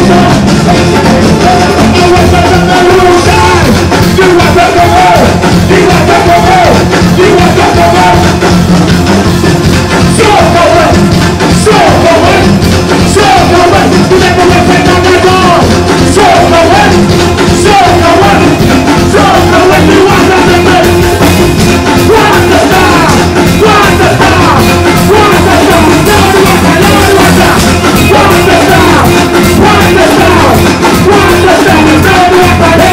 Jesus. Everybody